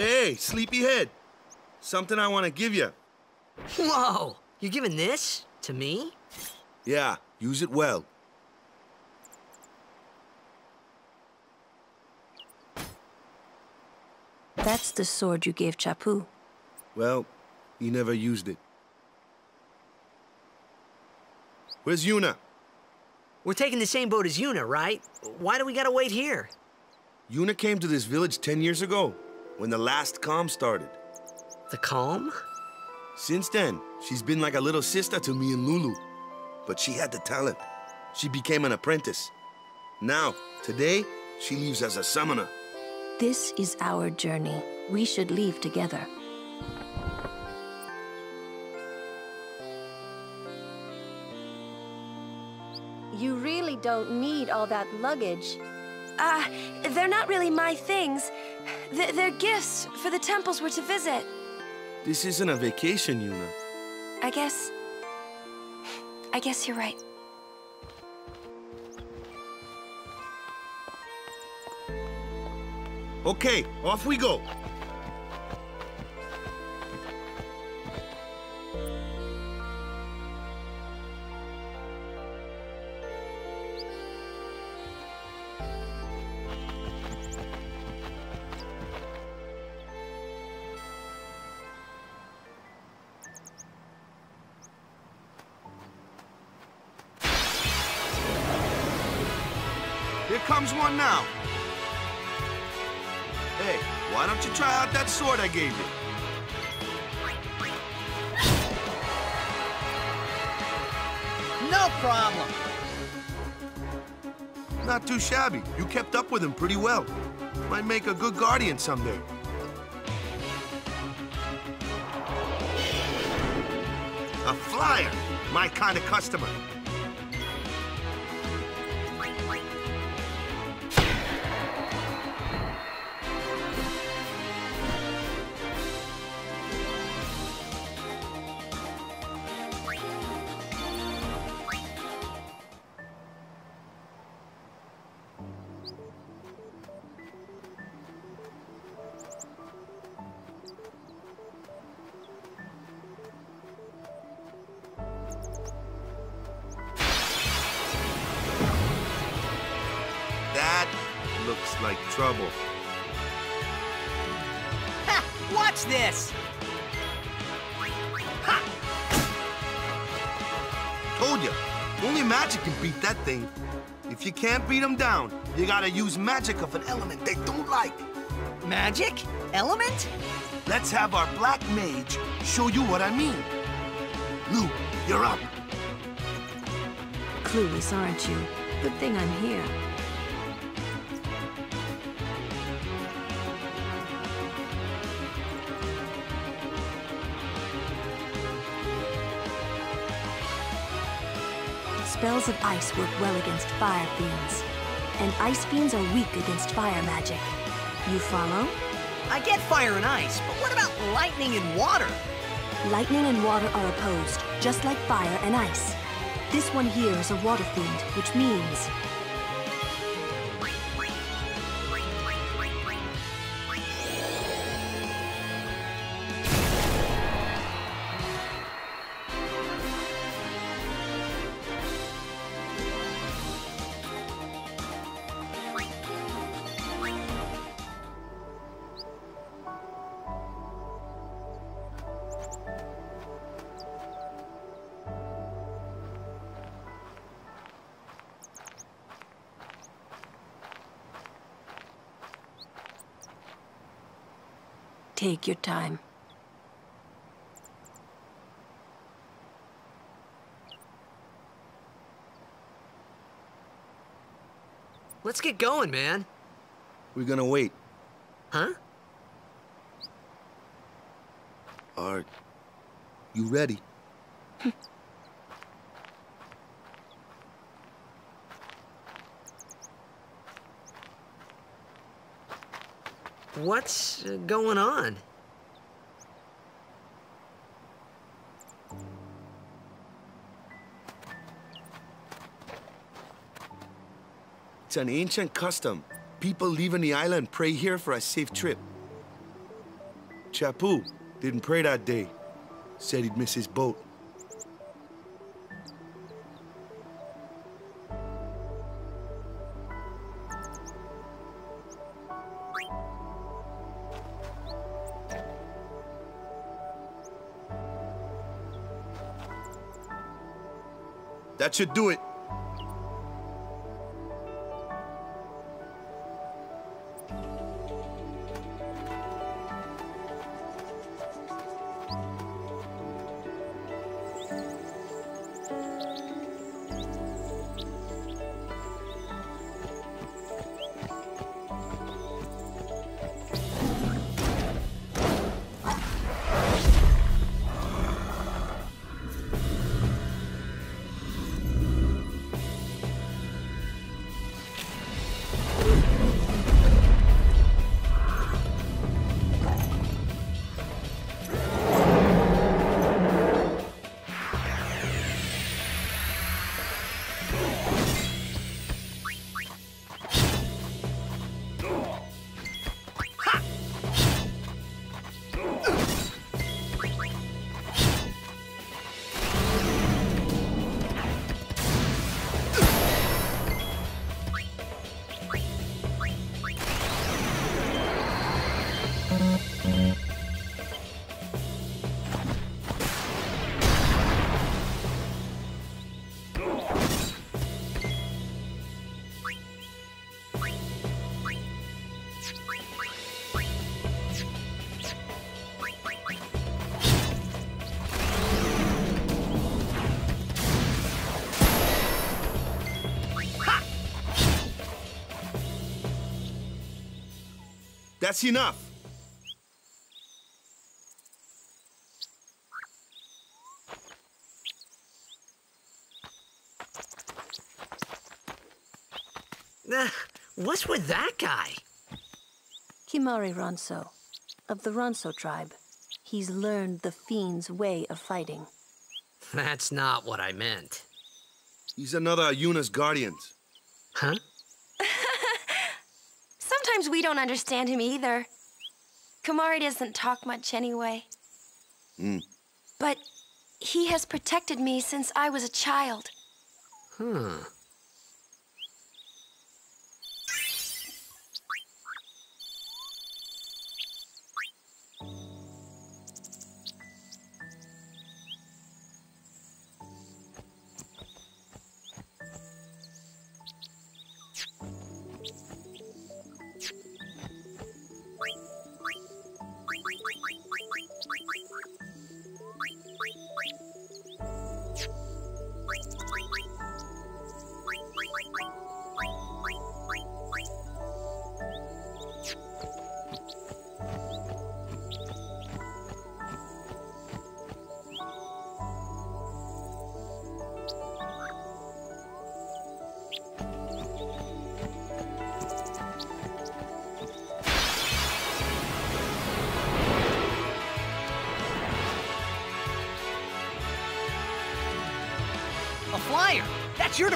Hey, sleepyhead. Something I want to give you. Whoa! You're giving this to me? Yeah, use it well. That's the sword you gave Chappu. Well, he never used it. Where's Yuna? We're taking the same boat as Yuna, right? Why do we gotta wait here? Yuna came to this village 10 years ago, when the last calm started. The calm? Since then, she's been like a little sister to me and Lulu. But she had the talent. She became an apprentice. Now, today, she leaves as a summoner. This is our journey. We should leave together. You really don't need all that luggage. Ah, uh, they're not really my things. Th they're gifts for the temples we're to visit. This isn't a vacation, Yuna. I guess... I guess you're right. Okay, off we go. Shabby. You kept up with him pretty well. Might make a good guardian someday. A flyer! My kind of customer. Like trouble. Ha! Watch this! Told ya, only magic can beat that thing. If you can't beat them down, you gotta use magic of an element they don't like. Magic? Element? Let's have our black mage show you what I mean. Lou, you're up. Clueless, aren't you? Good thing I'm here. Of ice work well against fire fiends. And ice fiends are weak against fire magic. You follow? I get fire and ice, but what about lightning and water? Lightning and water are opposed, just like fire and ice. This one here is a water fiend, which means... Take your time. Let's get going, man. We're gonna wait. Huh? Are you ready? What's uh, going on? It's an ancient custom. People leaving the island pray here for a safe trip. Chappu didn't pray that day. Said he'd miss his boat. Should do it. That's enough. Uh, what's with that guy? Kimahri Ronso, of the Ronso tribe. He's learned the fiend's way of fighting. That's not what I meant. He's another Yuna's guardians. Huh? Sometimes we don't understand him either. Kimahri doesn't talk much anyway. Hmm. But he has protected me since I was a child. Huh.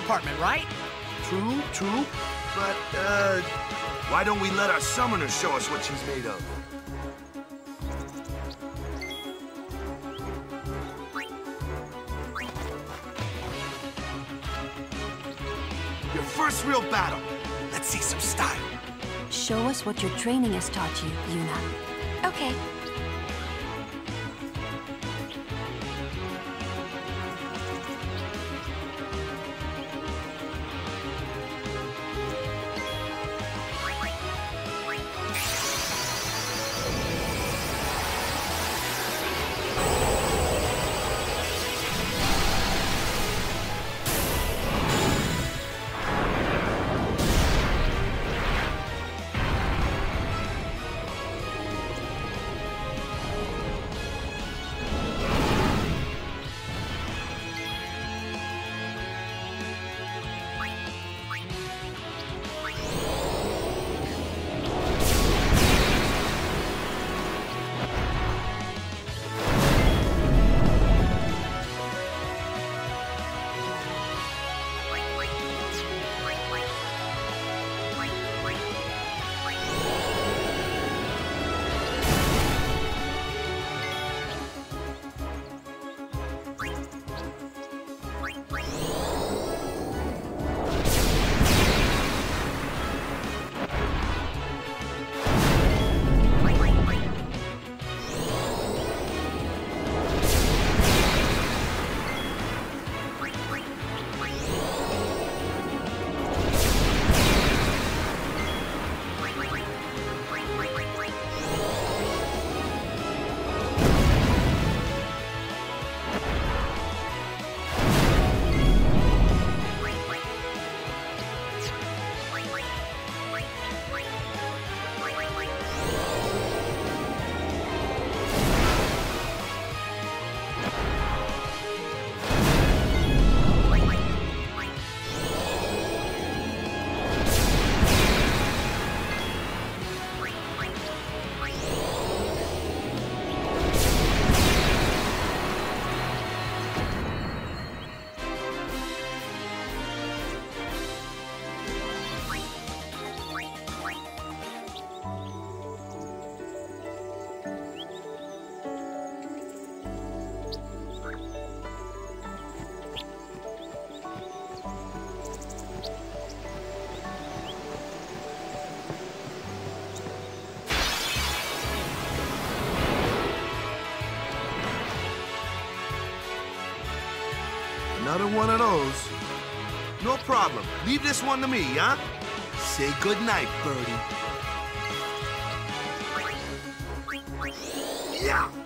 Department, right? True, true. But, uh, why don't we let our summoner show us what she's made of? Your first real battle. Let's see some style. Show us what your training has taught you, Yuna. Okay. Another one of those. No problem. Leave this one to me, huh? Say goodnight, birdie. Yeah.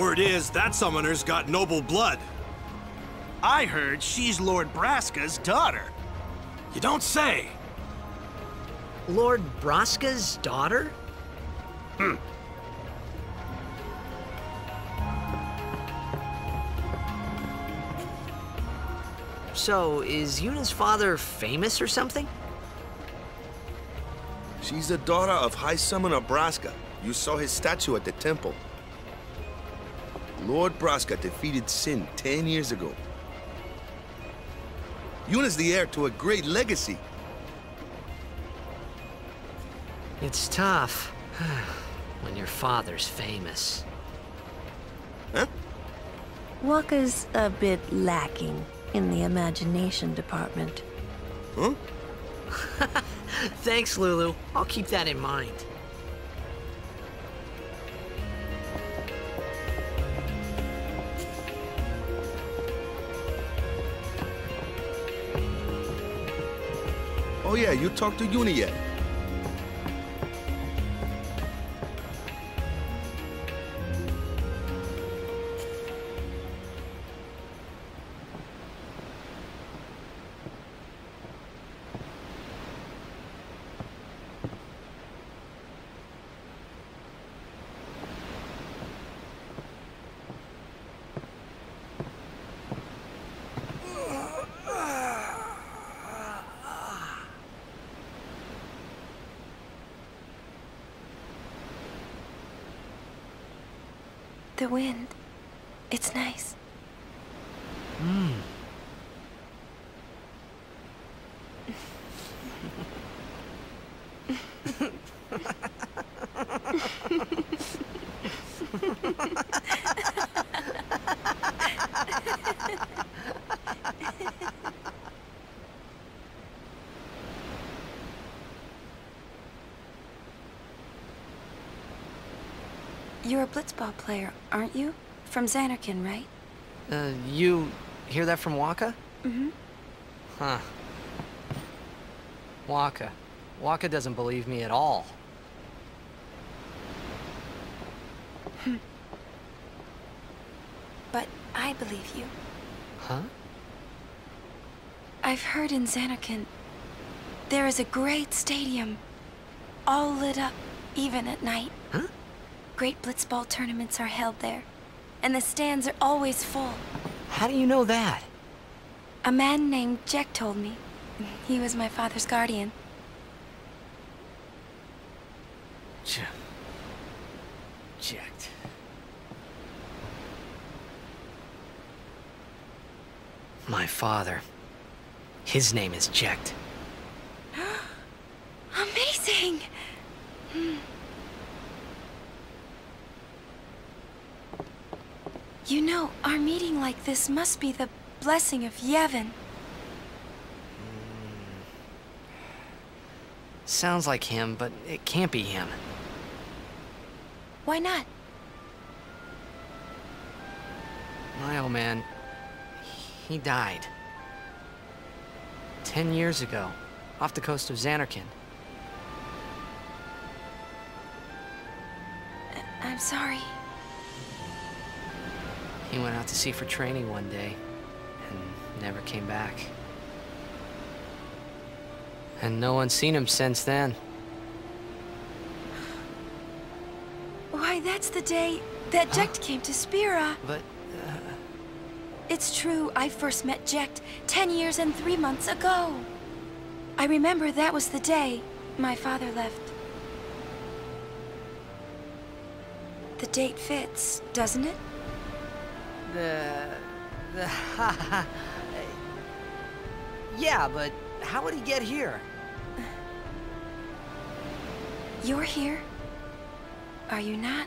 Word is, that summoner's got noble blood. I heard she's Lord Braska's daughter. You don't say. Lord Braska's daughter? Hmm. So, is Yuna's father famous or something? She's the daughter of High Summoner Braska. You saw his statue at the temple. Lord Braska defeated Sin ten years ago. Yuna's the heir to a great legacy. It's tough when your father's famous. Huh? Wakka's a bit lacking in the imagination department. Huh? Thanks, Lulu. I'll keep that in mind. Oh yeah, you talked to Yuna yet? Wind. It's nice. Hmm. You're a blitzball player, aren't you? From Zanarkand, right? Uh, you hear that from Wakka? Mm-hmm. Huh. Wakka. Wakka doesn't believe me at all. But I believe you. Huh? I've heard in Zanarkand there is a great stadium, all lit up, even at night. Huh? Great blitzball tournaments are held there, and the stands are always full. How do you know that? A man named Jecht told me. He was my father's guardian. Ch- Jecht. My father. His name is Jecht. You know, our meeting like this must be the blessing of Yevon. Hmm. Sounds like him, but it can't be him. Why not? My old man, he died. Ten years ago, off the coast of Zanarkand. I'm sorry. He went out to sea for training one day, and never came back. And no one's seen him since then. Why, that's the day that Jecht came to Spira. But uh, It's true, I first met Jecht ten years and three months ago. I remember that was the day my father left. The date fits, doesn't it? The... the... yeah, but how would he get here? You're here? Are you not?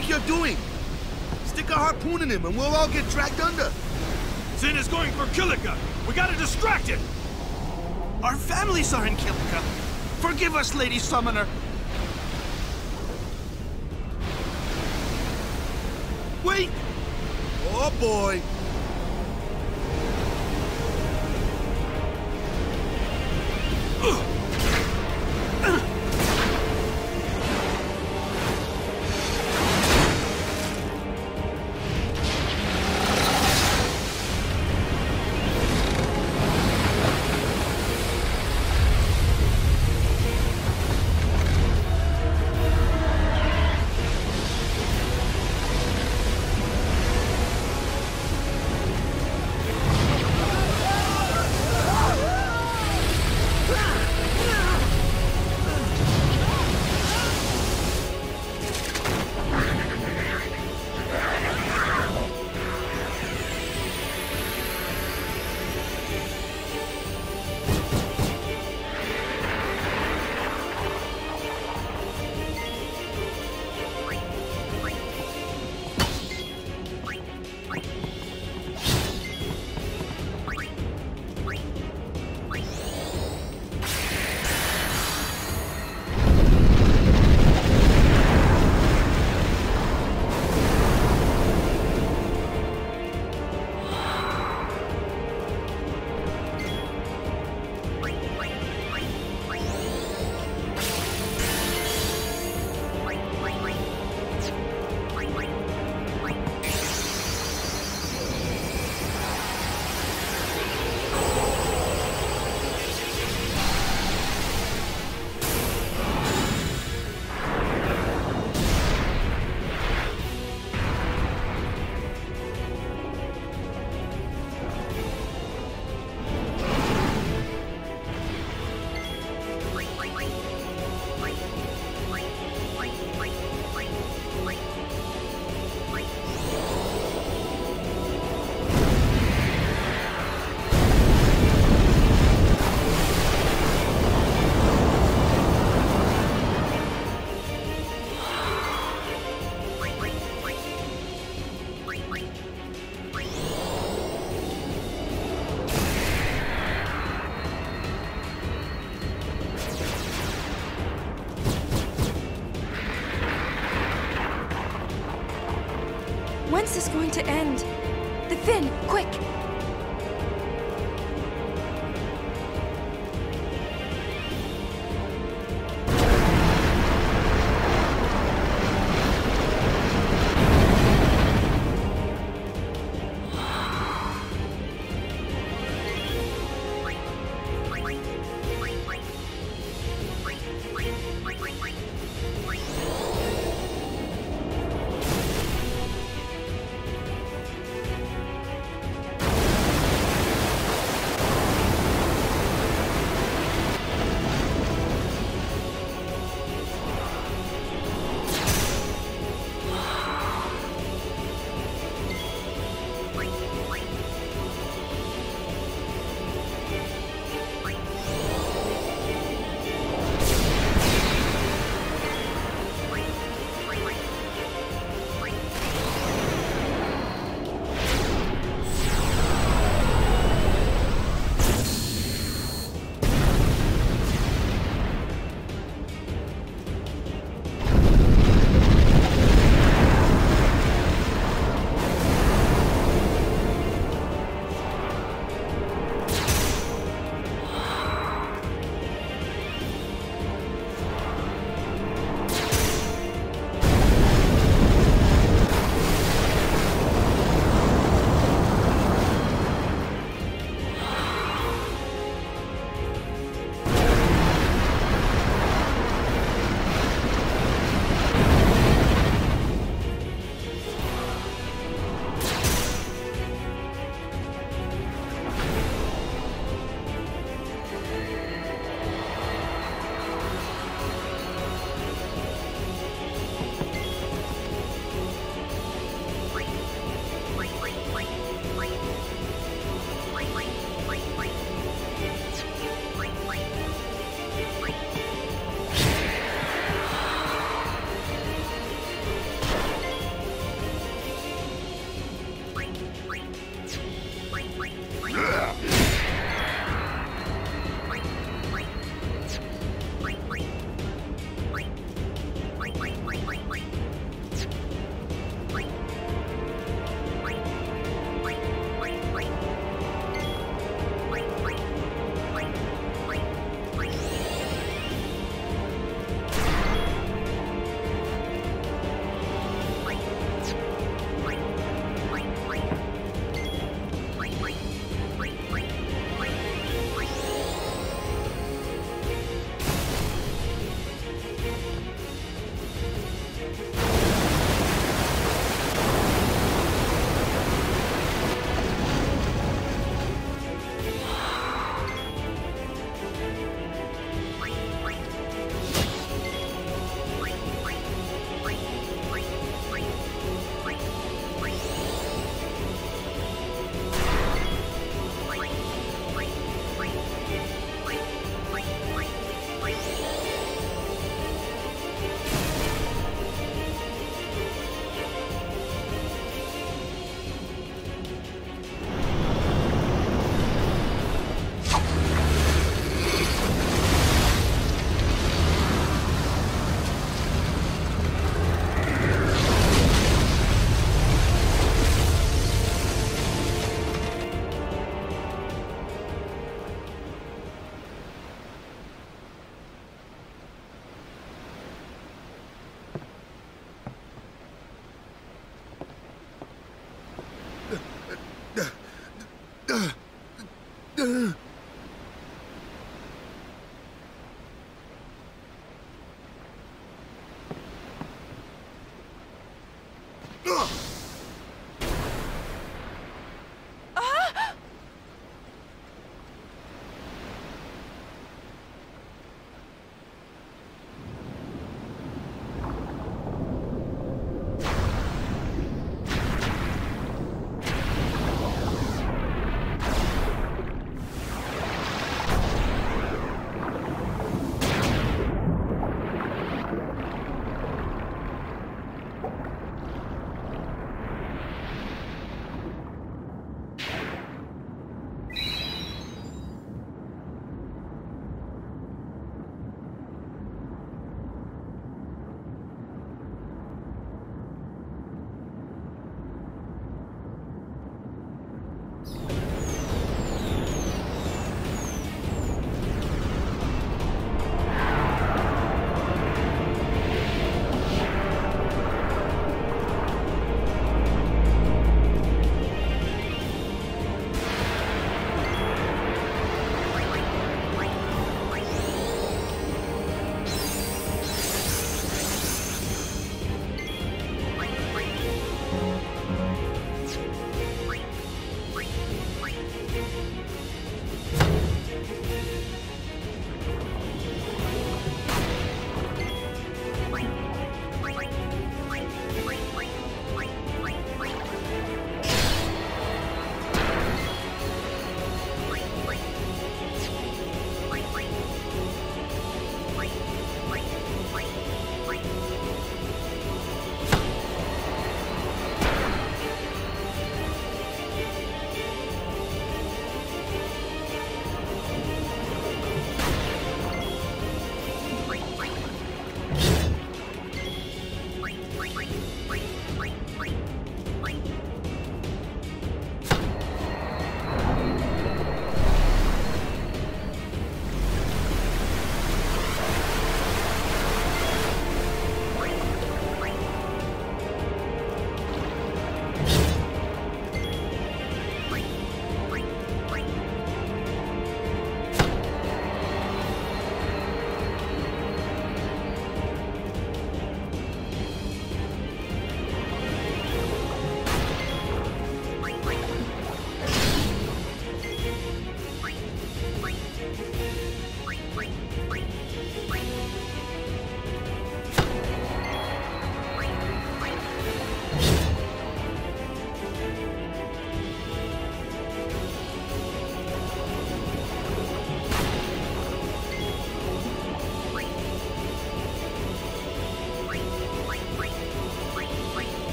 think you're doing? Stick a harpoon in him and we'll all get dragged under. Sin is going for Kilika. We gotta distract him. Our families are in Kilika. Forgive us, Lady Summoner. Wait! Oh, boy. Ugh. Is going to end. The fin, quick!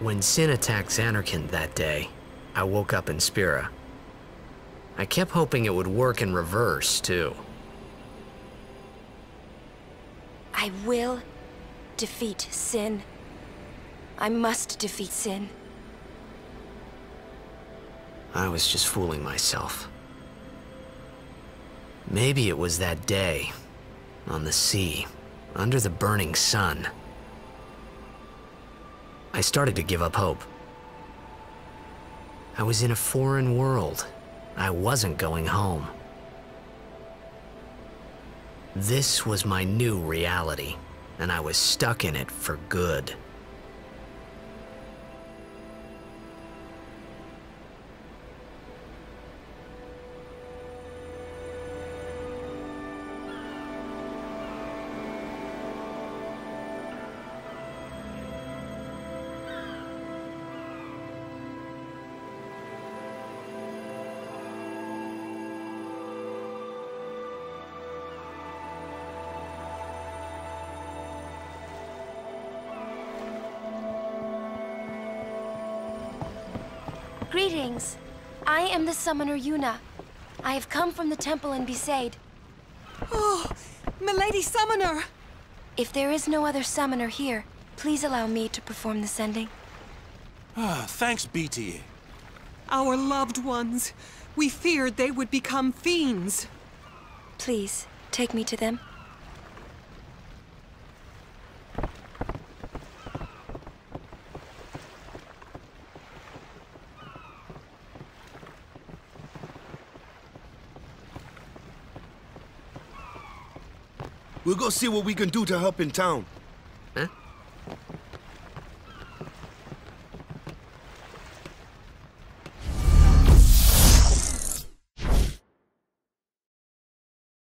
When Sin attacked Zanarkand that day, I woke up in Spira. I kept hoping it would work in reverse, too. I will defeat Sin. I must defeat Sin. I was just fooling myself. Maybe it was that day, on the sea, under the burning sun. I started to give up hope. I was in a foreign world. I wasn't going home. This was my new reality, and I was stuck in it for good. Greetings. I am the summoner Yuna. I have come from the temple in Besaid. Oh, Milady Summoner! If there is no other summoner here, please allow me to perform the sending. Ah, thanks, BT. Our loved ones. We feared they would become fiends. Please, take me to them. We'll go see what we can do to help in town.